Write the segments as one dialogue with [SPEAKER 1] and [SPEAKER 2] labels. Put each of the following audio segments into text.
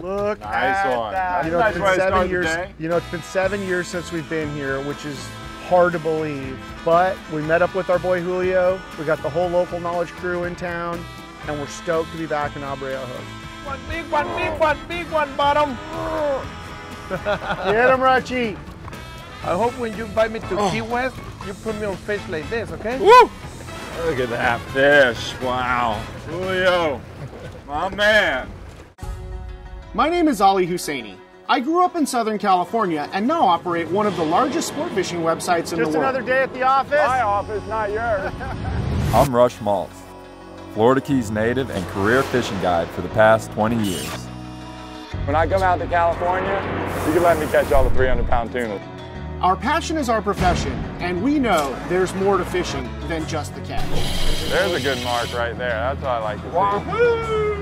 [SPEAKER 1] Look
[SPEAKER 2] Nice
[SPEAKER 1] at
[SPEAKER 2] one.
[SPEAKER 1] that. You know,
[SPEAKER 2] a nice
[SPEAKER 1] it's
[SPEAKER 2] way
[SPEAKER 1] been seven years. You know, it's been seven years since we've been here, which is hard to believe. But we met up with our boy Julio. We got the whole local knowledge crew in town, and we're stoked to be back in Abreojo.
[SPEAKER 3] One big one, big one, big one, bottom.
[SPEAKER 1] Get him, Rachi.
[SPEAKER 3] I hope when you invite me to
[SPEAKER 2] Oh.
[SPEAKER 3] Key West, you put me on fish like this, okay?
[SPEAKER 2] Woo! Look at that fish. Wow. Julio, my man.
[SPEAKER 1] My name is Ali Hussainy. I grew up in Southern California and now operate one of the largest sport fishing websites in the world. Just another day at the office.
[SPEAKER 2] My office, not yours.
[SPEAKER 4] I'm Rush Maltz, Florida Keys native and career fishing guide for the past 20 years.
[SPEAKER 2] When I come out to California, you can let me catch all the 300 pound tuna.
[SPEAKER 1] Our passion is our profession, and we know there's more to fishing than just the catch.
[SPEAKER 2] There's a good mark right there. That's what I like to see.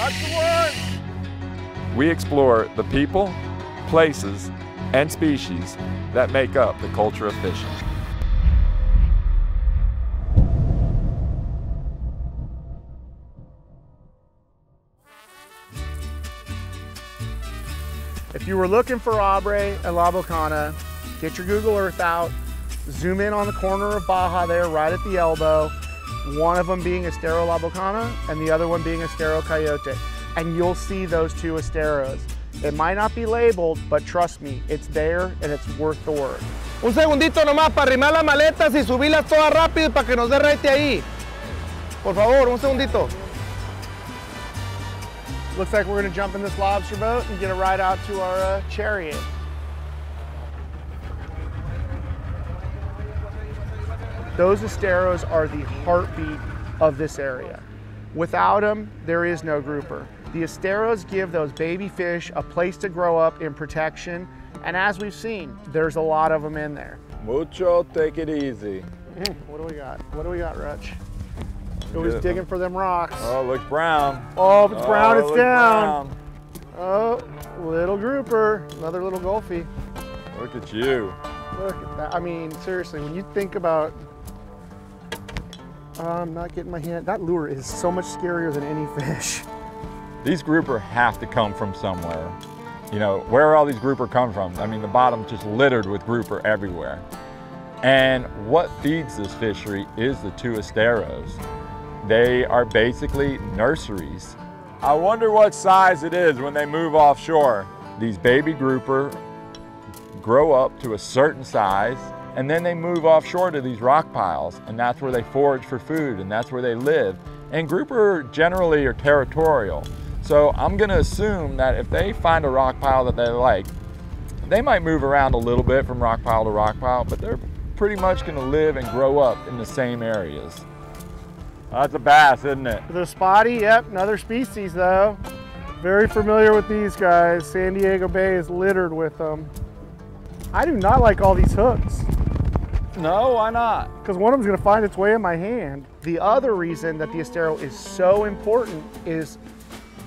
[SPEAKER 2] That's the one.
[SPEAKER 4] We explore the people, places, and species that make up the culture of fishing.
[SPEAKER 1] If you were looking for Abre and La Bocana, get your Google Earth out, zoom in on the corner of Baja there, right at the elbow, one of them being Estero La Bocana and the other one being Estero Coyote. And you'll see those two Esteros. It might not be labeled, but trust me, it's there and it's worth the work.
[SPEAKER 3] Un segundito nomás para arrimar las maletas y subirlas todas rápido para que nos dé rete ahí. Por favor, un segundito.
[SPEAKER 1] Looks like we're gonna jump in this lobster boat and get a ride out to our uh, chariot. Those Esteros are the heartbeat of this area. Without them, there is no grouper. The Esteros give those baby fish a place to grow up in protection, and as we've seen, there's a lot of them in there.
[SPEAKER 2] Mucho, take it easy.
[SPEAKER 1] Mm, what do we got? What do we got, Rutch? Always
[SPEAKER 2] Yeah.
[SPEAKER 1] digging for them rocks.
[SPEAKER 2] Oh, it looks brown.
[SPEAKER 1] Oh, if it's brown,
[SPEAKER 2] Oh,
[SPEAKER 1] it's
[SPEAKER 2] looks
[SPEAKER 1] down.
[SPEAKER 2] brown.
[SPEAKER 1] Oh, little grouper, another little gulfy.
[SPEAKER 2] Look at you.
[SPEAKER 1] Look at that. I mean, seriously, when you think about, I'm not getting my hand. That lure is so much scarier than any fish.
[SPEAKER 2] These grouper have to come from somewhere. You know, where all these grouper come from? I mean, the bottom's just littered with grouper everywhere. And what feeds this fishery is the two esteros. They are basically nurseries. I wonder what size it is when they move offshore. These baby grouper grow up to a certain size and then they move offshore to these rock piles and that's where they forage for food and that's where they live. And grouper generally are territorial. So I'm gonna assume that if they find a rock pile that they like, they might move around a little bit from rock pile to rock pile, but they're pretty much gonna live and grow up in the same areas. That's a bass, isn't it?
[SPEAKER 1] The spotty, yep, another species though. Very familiar with these guys. San Diego Bay is littered with them. I do not like all these hooks.
[SPEAKER 2] No, why not?
[SPEAKER 1] because one of them's gonna find its way in my hand. The other reason that the Estero is so important is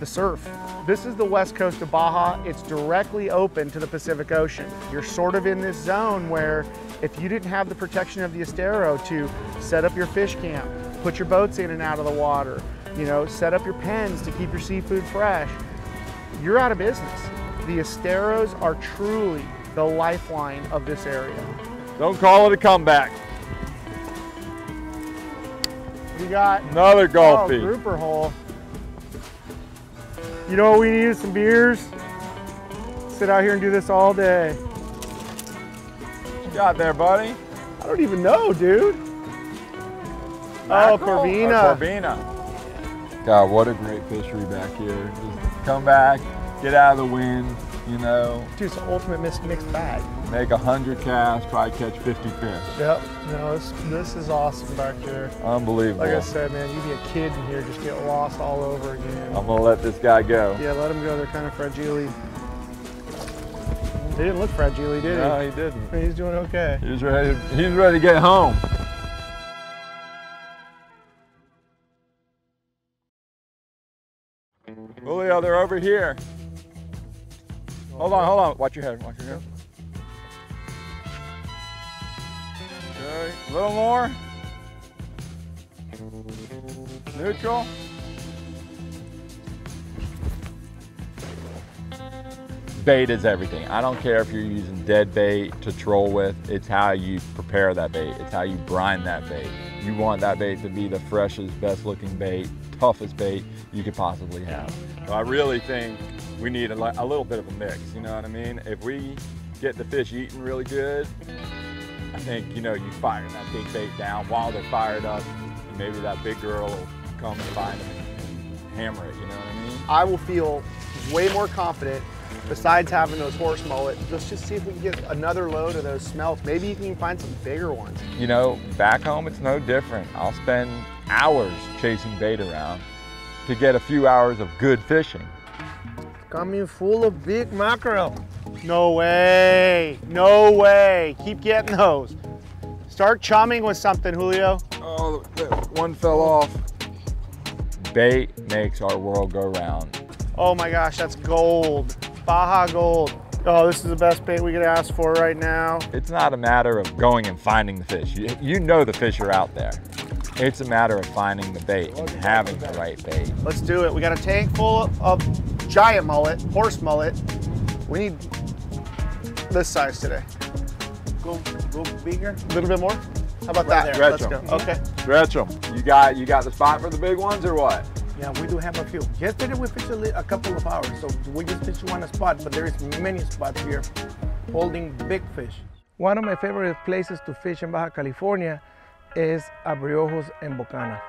[SPEAKER 1] the surf. This is the west coast of Baja. It's directly open to the Pacific Ocean. You're sort of in this zone where if you didn't have the protection of the Estero to set up your fish camp, put your boats in and out of the water, you know, set up your pens to keep your seafood fresh, you're out of business. The Esteros are truly the lifeline of this area.
[SPEAKER 2] Don't call it a comeback.
[SPEAKER 1] We got
[SPEAKER 2] Another
[SPEAKER 1] Oh,
[SPEAKER 2] gulpy.
[SPEAKER 1] grouper hole. You know what we need some beers. Sit out here and do this all day.
[SPEAKER 2] What you got there, buddy?
[SPEAKER 1] I don't even know, dude.
[SPEAKER 2] Oh, Mackerel
[SPEAKER 1] Oh, Corvina.
[SPEAKER 2] or Corvina. God, what a great fishery back here. Just come back, get out of the wind, you know,
[SPEAKER 1] Dude, it's ultimate mixed bag.
[SPEAKER 2] Make a hundred casts, probably catch 50 fish.
[SPEAKER 1] Yep. No, this, this is awesome back here.
[SPEAKER 2] Unbelievable.
[SPEAKER 1] Like I said, man, you'd be a kid in here, just get lost all over again.
[SPEAKER 2] I'm gonna let this guy go.
[SPEAKER 1] Yeah, let him go. They're kind of fragile. He didn't look fragile, did he?
[SPEAKER 2] No, he didn't.
[SPEAKER 1] He's doing okay.
[SPEAKER 2] He's ready. He's ready to get home. Julio, they're over here. Hold on, hold on. Watch your head. Watch your head. A little more. Neutral. Bait is everything. I don't care if you're using dead bait to troll with. It's how you prepare that bait. It's how you brine that bait. You want that bait to be the freshest, best looking bait, toughest bait you could possibly have. So I really think we need a, a little bit of a mix, you know what I mean? If we get the fish eating really good, I think, you know, you fire that big bait down while they're fired up, and maybe that big girl will come and find them and hammer it, you know what I mean?
[SPEAKER 1] I will feel way more confident besides having those horse mullet. Let's just see if we can get another load of those smelts. Maybe you can find some bigger ones.
[SPEAKER 2] You know, back home it's no different. I'll spend hours chasing bait around to get a few hours of good fishing.
[SPEAKER 3] Coming full of big mackerel.
[SPEAKER 1] No way, no way. Keep getting those. Start chumming with something, Julio.
[SPEAKER 2] Oh, one fell off. Bait makes our world go round.
[SPEAKER 1] Oh my gosh, that's gold. Baja gold. Oh, this is the best bait we could ask for right now.
[SPEAKER 2] It's not a matter of going and finding the fish. You, you know the fish are out there. It's a matter of finding the bait and having the right bait.
[SPEAKER 1] Let's do it. We got a tank full of giant mullet, horse mullet. We need this size today.
[SPEAKER 3] Go, go bigger.
[SPEAKER 1] A little bit more? How about that?
[SPEAKER 2] there.
[SPEAKER 1] Let's go.
[SPEAKER 2] Mm-hmm.
[SPEAKER 1] Okay.
[SPEAKER 2] Stretch them. You got you got the spot for the big ones or what?
[SPEAKER 3] Yeah, we do have a few. Yesterday we fished a, a couple of hours, so we just fished one spot, but there is many spots here holding big fish. One of my favorite places to fish in Baja California is Abreojos and Bocana.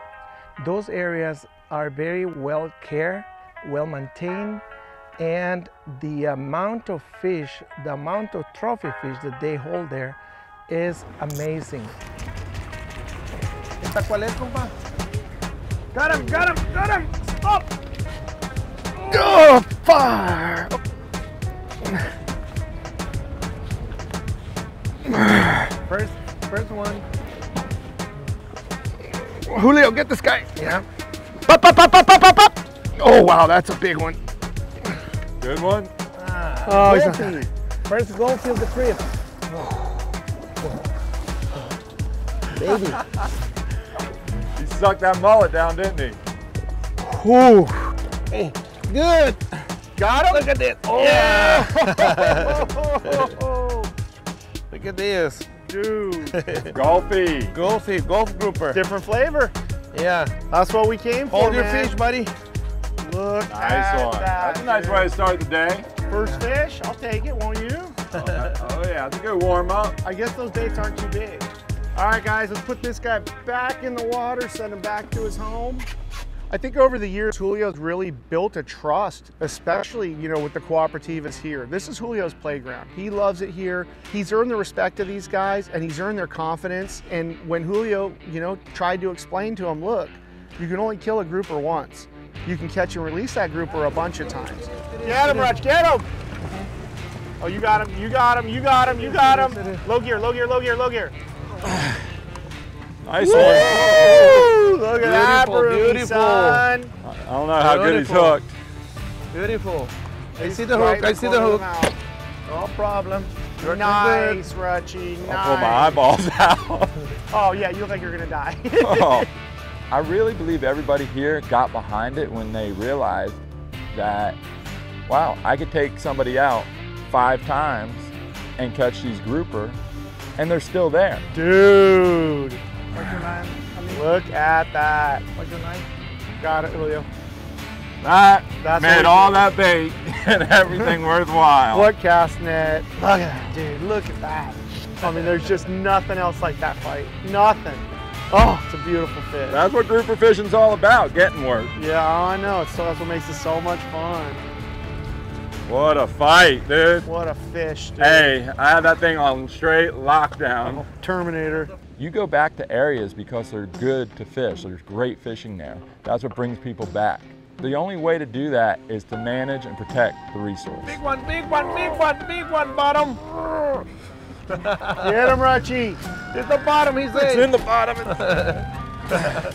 [SPEAKER 3] Those areas are very well cared, well maintained, and the amount of fish, the amount of trophy fish that they hold there is amazing. ¿Esta cuál es, compa? Got him, got him, got him! Stop!
[SPEAKER 1] Oh, fire!
[SPEAKER 3] First, first one.
[SPEAKER 1] Julio, get this guy.
[SPEAKER 3] Yeah.
[SPEAKER 1] Up, up, up, up, up, up, up. Oh, wow, that's a big one.
[SPEAKER 2] Good one.
[SPEAKER 1] Ah, oh, he's
[SPEAKER 3] Wolfie. First goal feels the crib. Baby.
[SPEAKER 2] He sucked that mullet down, didn't he?
[SPEAKER 1] Ooh.
[SPEAKER 3] Hey, good.
[SPEAKER 1] Got him?
[SPEAKER 3] Look at this. Oh, Look at this.
[SPEAKER 1] Dude.
[SPEAKER 2] Golfy.
[SPEAKER 3] Golfy, golf grouper.
[SPEAKER 1] Different flavor.
[SPEAKER 3] Yeah.
[SPEAKER 1] That's what we came for,
[SPEAKER 3] Hold your
[SPEAKER 1] man.
[SPEAKER 3] fish, buddy.
[SPEAKER 1] Look
[SPEAKER 2] Nice one.
[SPEAKER 1] that,
[SPEAKER 2] That's a nice
[SPEAKER 1] dude.
[SPEAKER 2] way to start the day.
[SPEAKER 1] First fish, I'll take it, won't you?
[SPEAKER 2] Oh, that- oh, yeah, that's a good warm up.
[SPEAKER 1] I guess those dates aren't too big. All right, guys, let's put this guy back in the water, send him back to his home. I think over the years, Julio's really built a trust, especially, you know, with the cooperativas here. This is Julio's playground. He loves it here. He's earned the respect of these guys and he's earned their confidence. And when Julio, you know, tried to explain to him, look, you can only kill a grouper once. You can catch and release that grouper a bunch of times. Get him, Rutch, get him! Oh, you got him, you got him, you got him, you got him. Low gear, low gear, low gear, low gear.
[SPEAKER 2] Nice one.
[SPEAKER 1] Woo! Look at that,
[SPEAKER 3] Beautiful, beautiful.
[SPEAKER 1] son.
[SPEAKER 2] I don't know how good he's hooked.
[SPEAKER 3] Beautiful. I see the
[SPEAKER 1] right
[SPEAKER 3] hook. I see the hook. No problem. You're
[SPEAKER 1] Nice, Rutchy, nice.
[SPEAKER 2] I'll pull my eyeballs out.
[SPEAKER 1] Oh, yeah, you look like you're gonna die.
[SPEAKER 2] Oh. I really believe everybody here got behind it when they realized that, wow, I could take somebody out five times and catch these grouper, and they're still there.
[SPEAKER 1] Dude,
[SPEAKER 3] What's your line? I mean,
[SPEAKER 1] look at that.
[SPEAKER 3] what's your line?
[SPEAKER 1] Got it, Julio.
[SPEAKER 2] That
[SPEAKER 1] That's
[SPEAKER 2] made all
[SPEAKER 1] we-
[SPEAKER 2] that bait and everything worthwhile.
[SPEAKER 1] What cast net? Look at that, dude. Look at that. I mean, there's just nothing else like that fight. Nothing. Oh, it's a beautiful fish.
[SPEAKER 2] That's what grouper fishing's all about, getting work.
[SPEAKER 1] yeah, oh, I know. It's so that's what makes it so much fun.
[SPEAKER 2] What a fight, dude.
[SPEAKER 1] What a fish, dude.
[SPEAKER 2] Hey, I had that thing on straight lockdown.
[SPEAKER 1] Oh, Terminator.
[SPEAKER 2] You go back to areas because they're good to fish. There's great fishing there. That's what brings people back. The only way to do that is to manage and protect the resource.
[SPEAKER 3] Big one, big one, big one, big one, bottom.
[SPEAKER 1] Get him, Rutchy.
[SPEAKER 3] It's the bottom, he
[SPEAKER 2] It's
[SPEAKER 3] says.
[SPEAKER 2] in the bottom.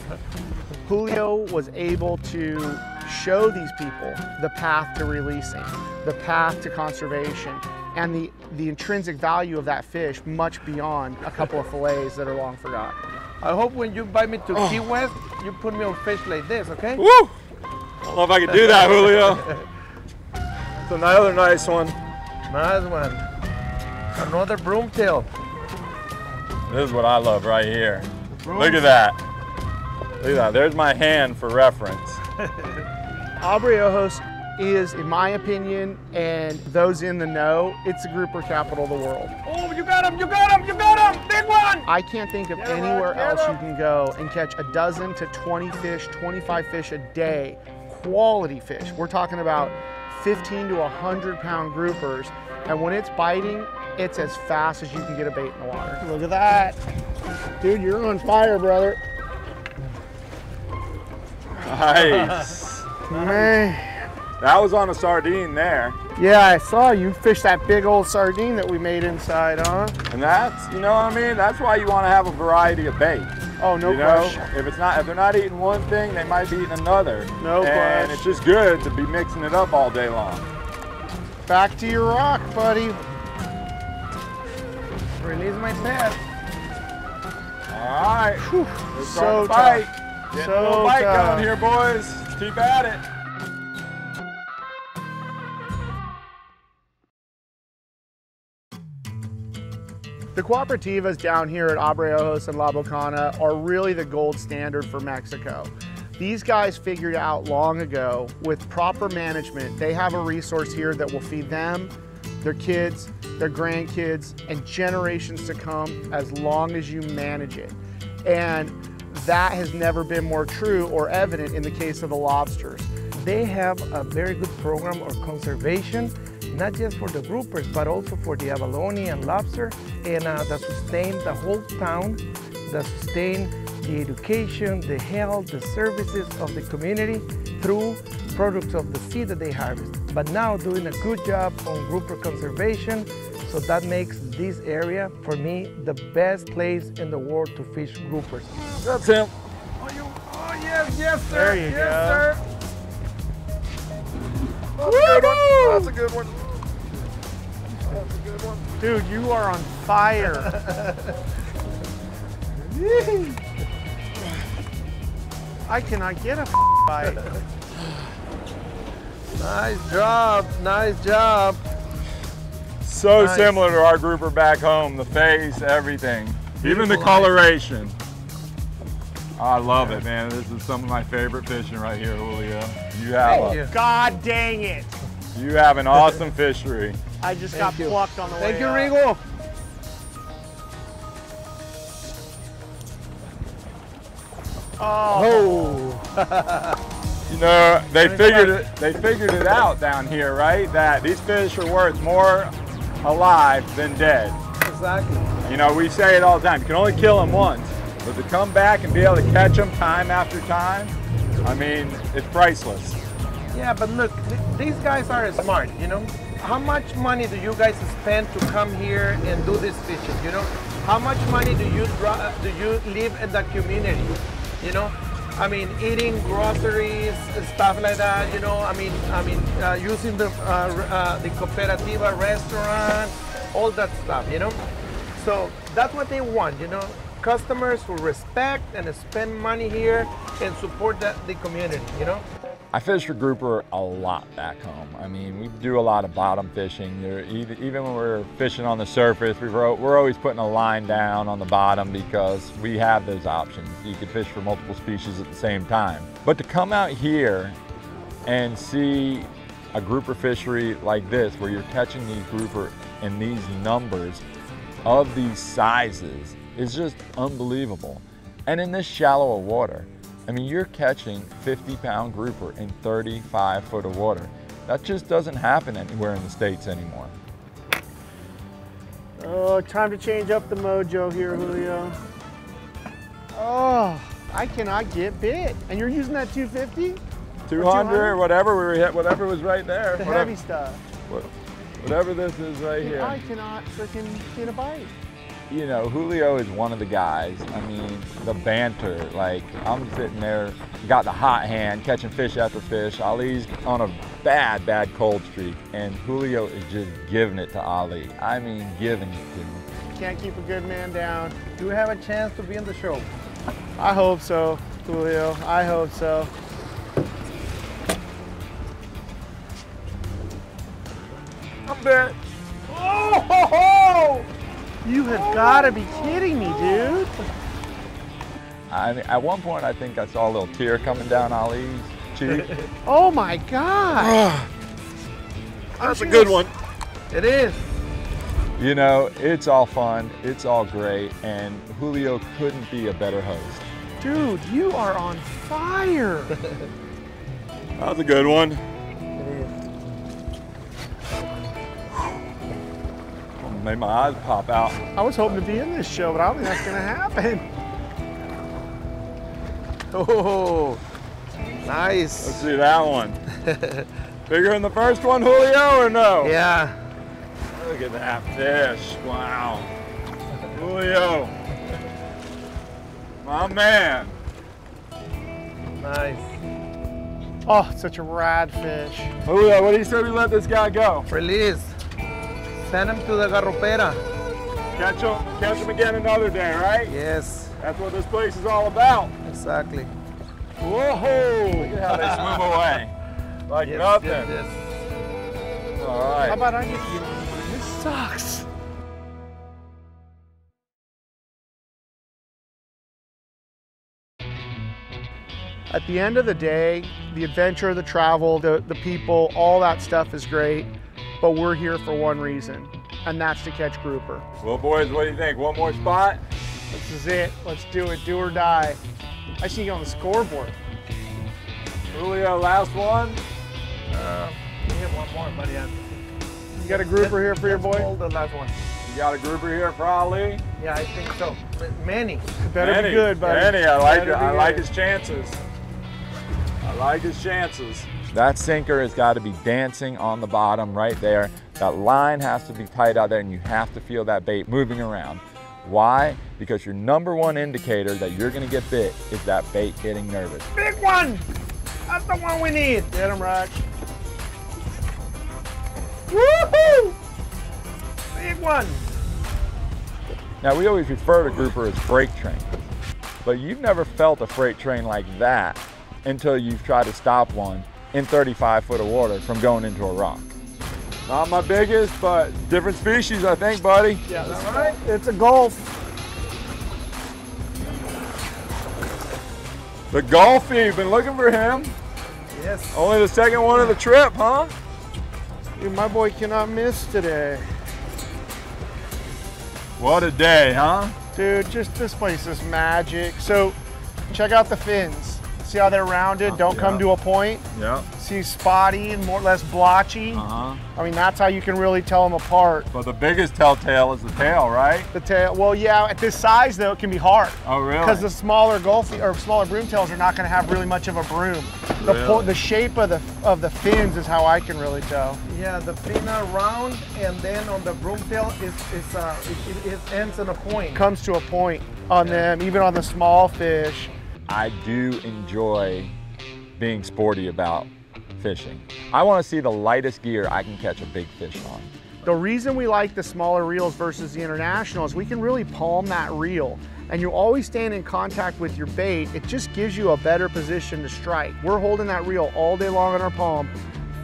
[SPEAKER 1] Julio was able to show these people the path to releasing, the path to conservation, and the, the intrinsic value of that fish much beyond a couple of fillets that are long forgotten.
[SPEAKER 3] I hope when you invite me to
[SPEAKER 1] Oh.
[SPEAKER 3] Key West, you put me on fish like this, okay?
[SPEAKER 2] Woo! I don't know if I can do that, Julio. It's another nice one.
[SPEAKER 3] Nice one. Another broomtail.
[SPEAKER 2] This is what I love right here. Look at that. Look at that. There's my hand for reference.
[SPEAKER 1] Abreojos is, in my opinion, and those in the know, it's the grouper capital of the world.
[SPEAKER 3] Oh, you got him, you got him, you got him! Big one!
[SPEAKER 1] I can't think of
[SPEAKER 3] Get 'em,
[SPEAKER 1] anywhere
[SPEAKER 3] Rod, get
[SPEAKER 1] else you can go and catch a dozen to 20 fish, 25 fish a day, quality fish. We're talking about 15 to 100 pound groupers. And when it's biting, it's as fast as you can get a bait in the water. Look at that. Dude, you're on fire, brother.
[SPEAKER 2] Nice.
[SPEAKER 1] Man.
[SPEAKER 2] that was on a sardine there.
[SPEAKER 1] Yeah, I saw you fish that big old sardine that we made inside, huh?
[SPEAKER 2] And that's, you know what I mean? That's why you want to have a variety of bait.
[SPEAKER 1] Oh, no
[SPEAKER 2] you know,
[SPEAKER 1] question.
[SPEAKER 2] if it's not, if they're not eating one thing, they might be eating another.
[SPEAKER 1] No
[SPEAKER 2] And
[SPEAKER 1] question.
[SPEAKER 2] it's just good to be mixing it up all day long.
[SPEAKER 1] Back to your rock, buddy.
[SPEAKER 3] Release my pet.
[SPEAKER 2] All right. Let's
[SPEAKER 1] So
[SPEAKER 2] start the
[SPEAKER 1] tough.
[SPEAKER 2] bite. Get a little bite
[SPEAKER 1] tough.
[SPEAKER 2] going here, boys. Keep at it.
[SPEAKER 1] The cooperativas down here at Abreojos and La Bocana are really the gold standard for Mexico. These guys figured out long ago with proper management, they have a resource here that will feed them, their kids, their grandkids, and generations to come as long as you manage it. And that has never been more true or evident in the case of the lobsters.
[SPEAKER 3] They have a very good program of conservation, not just for the groupers, but also for the abalone and lobster, and uh, that sustain the whole town, that sustain the education, the health, the services of the community through products of the sea that they harvest. But now doing a good job on grouper conservation, so that makes this area, for me, the best place in the world to fish groupers.
[SPEAKER 2] That's him.
[SPEAKER 3] Oh, you, oh yes, yes, sir.
[SPEAKER 1] There you
[SPEAKER 3] yes,
[SPEAKER 1] go.
[SPEAKER 3] sir.
[SPEAKER 2] That's a good one. That's a good one.
[SPEAKER 1] Dude, you are on fire. I cannot get a bite.
[SPEAKER 3] Nice job, nice job.
[SPEAKER 2] So
[SPEAKER 3] Nice.
[SPEAKER 2] similar to our grouper back home, the face, everything, even the coloration. I love it, man. This is some of my favorite fishing right here, Julio. You have
[SPEAKER 3] Thank
[SPEAKER 2] a,
[SPEAKER 3] you.
[SPEAKER 1] God dang it.
[SPEAKER 2] you have an awesome fishery.
[SPEAKER 1] I just
[SPEAKER 3] Thank
[SPEAKER 1] got
[SPEAKER 3] you.
[SPEAKER 1] plucked on the way
[SPEAKER 3] Thank you,
[SPEAKER 1] Regal.
[SPEAKER 3] Rigo.
[SPEAKER 1] Oh, oh.
[SPEAKER 2] You know, they figured it. They figured it out down here, right? That these fish are worth more alive than dead.
[SPEAKER 3] Exactly.
[SPEAKER 2] You know, we say it all the time. You can only kill them once, but to come back and be able to catch them time after time, I mean, it's priceless.
[SPEAKER 3] Yeah, but look, th- these guys are smart, you know? How much money do you guys spend to come here and do this fishing, you know? How much money do you do you live in the community, you know? I mean, eating groceries, stuff like that, you know? I mean, I mean, uh, using the uh, uh, the cooperativa restaurant, all that stuff, you know? So that's what they want, you know? Customers who respect and spend money here and support the, the community, you know?
[SPEAKER 2] I fish for grouper a lot back home. I mean, we do a lot of bottom fishing. Even when we're fishing on the surface, we we're, always putting a line down on the bottom because we have those options. You could fish for multiple species at the same time. But to come out here and see a grouper fishery like this, where you're catching these grouper in these numbers of these sizes, is just unbelievable. And in this shallow water, I mean, you're catching 50 pound grouper in 35 foot of water. That just doesn't happen anywhere in the States anymore.
[SPEAKER 1] oh, time to change up the mojo here, Julio. Oh, I cannot get bit. And you're using that 250?
[SPEAKER 2] 200 or whatever we were hit, whatever was right there.
[SPEAKER 1] The
[SPEAKER 2] whatever,
[SPEAKER 1] heavy stuff.
[SPEAKER 2] what- whatever this is right here.
[SPEAKER 1] I cannot freaking get a bite.
[SPEAKER 2] You know, Julio is one of the guys. I mean, the banter. Like, I'm sitting there, got the hot hand, catching fish after fish. Ali's on a bad, bad cold streak, and Julio is just giving it to Ali. I mean, giving it to him.
[SPEAKER 1] Can't keep a good man down.
[SPEAKER 3] Do you have a chance to be in the show?
[SPEAKER 1] I hope so, Julio. I hope so.
[SPEAKER 2] I'm there.
[SPEAKER 1] You have got to be kidding me, dude.
[SPEAKER 2] I mean, at one point, I think I saw a little tear coming down Ali's cheek.
[SPEAKER 1] Oh my God.
[SPEAKER 2] That's a good one.
[SPEAKER 3] It is.
[SPEAKER 2] You know, it's all fun, it's all great, and Julio couldn't be a better host.
[SPEAKER 1] Dude, you are on fire.
[SPEAKER 2] That was a good one. Made my eyes pop out.
[SPEAKER 1] I was hoping to be in this show, but I don't think that's going to happen.
[SPEAKER 3] Oh, nice.
[SPEAKER 2] Let's see that one. Bigger than the first one, Julio, or no?
[SPEAKER 3] Yeah.
[SPEAKER 2] Look at that fish. Wow. Julio. My man.
[SPEAKER 3] Nice.
[SPEAKER 1] Oh, such a rad fish.
[SPEAKER 2] Julio, what do you say we let this guy go?
[SPEAKER 3] Release. Send him to the garropera.
[SPEAKER 2] Catch him, catch him again another day, right?
[SPEAKER 3] Yes,
[SPEAKER 2] That's what this place is all about.
[SPEAKER 3] exactly.
[SPEAKER 2] Whoa! Look at how they swim away. Like
[SPEAKER 3] Yes,
[SPEAKER 2] nothing.
[SPEAKER 3] yes, yes.
[SPEAKER 2] All
[SPEAKER 1] How
[SPEAKER 2] right.
[SPEAKER 1] about I get you? This sucks. At the end of the day, the adventure, the travel, the, the people, all that stuff is great, but we're here for one reason, and that's to catch grouper.
[SPEAKER 2] Well, boys, what do you think? One more spot?
[SPEAKER 1] This is it. Let's do it. Do or die. I see you on the scoreboard.
[SPEAKER 2] Julio, last one.
[SPEAKER 3] Uh, we have one more, but yeah.
[SPEAKER 1] You got a grouper here for your
[SPEAKER 3] Let's
[SPEAKER 1] boy?
[SPEAKER 3] Hold the last one.
[SPEAKER 2] You got a grouper here for Ali?
[SPEAKER 3] Yeah, I think so. M- Many.
[SPEAKER 1] Better
[SPEAKER 2] Manny.
[SPEAKER 1] be good, buddy.
[SPEAKER 2] Manny, I like
[SPEAKER 1] Better
[SPEAKER 2] it. I like his chances. I like his chances. That sinker has got to be dancing on the bottom right there. That line has to be tight out there and you have to feel that bait moving around. Why? Because your number one indicator that you're gonna get bit is that bait getting nervous.
[SPEAKER 3] Big one! That's the one we need.
[SPEAKER 1] Get him, Rack.
[SPEAKER 3] Woohoo! Big one.
[SPEAKER 2] Now we always refer to grouper as freight train, but you've never felt a freight train like that until you've tried to stop one in 35 foot of water from going into a rock. Not my biggest, but different species, I think, buddy.
[SPEAKER 1] Yeah, that's right. It's a golf.
[SPEAKER 2] The Golfy, you've been looking for him.
[SPEAKER 3] Yes.
[SPEAKER 2] Only the second one of the trip, huh?
[SPEAKER 1] Dude, my boy cannot miss today.
[SPEAKER 2] What a day, huh?
[SPEAKER 1] Dude, just this place is magic. So check out the fins. See how they're rounded? Don't come to a point.
[SPEAKER 2] Yeah.
[SPEAKER 1] See spotty and more or less blotchy.
[SPEAKER 2] Uh-huh.
[SPEAKER 1] I mean, that's how you can really tell them apart.
[SPEAKER 2] But the biggest telltale is the tail, right?
[SPEAKER 1] The tail, well, yeah, at this size though, it can be hard.
[SPEAKER 2] Oh, really?
[SPEAKER 1] Because the smaller Gulf or smaller broomtails are not going to have really much of a broom. The, po-
[SPEAKER 2] Really?
[SPEAKER 1] the shape of the of the fins is how I can really tell.
[SPEAKER 3] Yeah, the fin are round, and then on the broomtail, it's, it's, uh, it, it, it ends in a point.
[SPEAKER 1] Comes to a point on them, even on the small fish.
[SPEAKER 2] I do enjoy being sporty about fishing. I want to see the lightest gear I can catch a big fish on.
[SPEAKER 1] The reason we like the smaller reels versus the international is we can really palm that reel and you're always staying in contact with your bait. It just gives you a better position to strike. We're holding that reel all day long in our palm,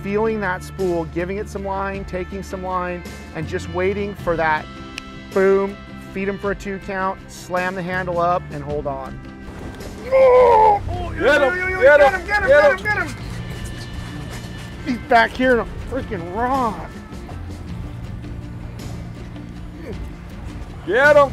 [SPEAKER 1] feeling that spool, giving it some line, taking some line, and just waiting for that boom, feed them for a two count, slam the handle up, and hold on. Oh,
[SPEAKER 2] Get him,
[SPEAKER 1] yo, yo, yo,
[SPEAKER 2] get
[SPEAKER 1] get
[SPEAKER 2] him,
[SPEAKER 1] him, get him,
[SPEAKER 2] get
[SPEAKER 1] get him, get him. He's back here in a freaking rod.
[SPEAKER 2] Get him!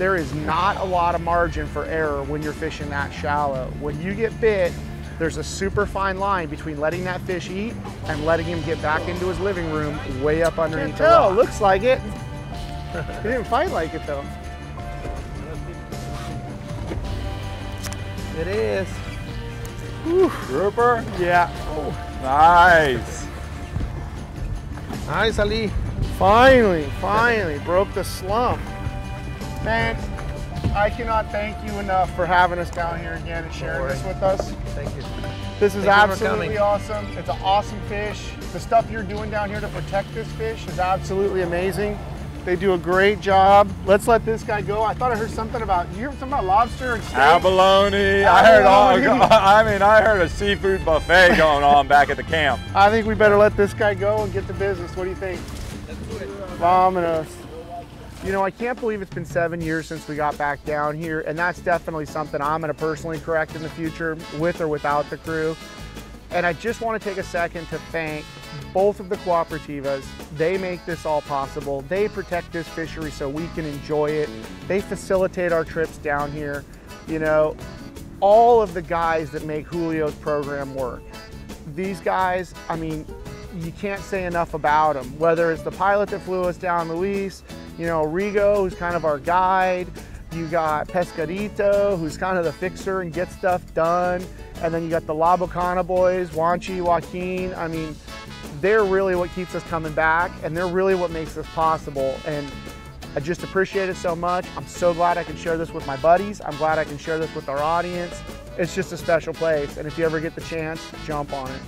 [SPEAKER 1] there is not a lot of margin for error when you're fishing that shallow. When you get bit, there's a super fine line between letting that fish eat and letting him get back into his living room way up underneath the
[SPEAKER 3] tell,
[SPEAKER 1] rock. looks like it. he didn't fight like it though.
[SPEAKER 3] It is.
[SPEAKER 2] Grouper?
[SPEAKER 1] Yeah.
[SPEAKER 2] Nice.
[SPEAKER 3] Nice, Ali.
[SPEAKER 1] Finally, finally broke the slump. Man, I cannot thank you enough for having us down here again and sharing this with us.
[SPEAKER 3] Thank you.
[SPEAKER 1] This is
[SPEAKER 3] Thank
[SPEAKER 1] absolutely awesome. It's an awesome fish. The stuff you're doing down here to protect this fish is absolutely amazing. They do a great job. Let's let this guy go. I thought I heard something about you heard something about lobster and steak.
[SPEAKER 2] Abalone. I heard all. I mean, I heard a seafood buffet going on back at the camp.
[SPEAKER 1] I think we better let this guy go and get to business. What do you think? Vámonos. You know, I can't believe it's been seven years since we got back down here, and that's definitely something I'm gonna personally correct in the future, with or without the crew. And I just want to take a second to thank both of the cooperativas. They make this all possible. They protect this fishery so we can enjoy it. They facilitate our trips down here. You know, all of the guys that make Julio's program work. These guys, I mean, you can't say enough about them. Whether it's the pilot that flew us down, Luis, you know, Rigo, who's kind of our guide. You got Pescadito, who's kind of the fixer and gets stuff done. And then you got the La Bocana boys, Wanchi, Joaquin. I mean, they're really what keeps us coming back and they're really what makes this possible. And I just appreciate it so much. I'm so glad I can share this with my buddies. I'm glad I can share this with our audience. It's just a special place. And if you ever get the chance, jump on it.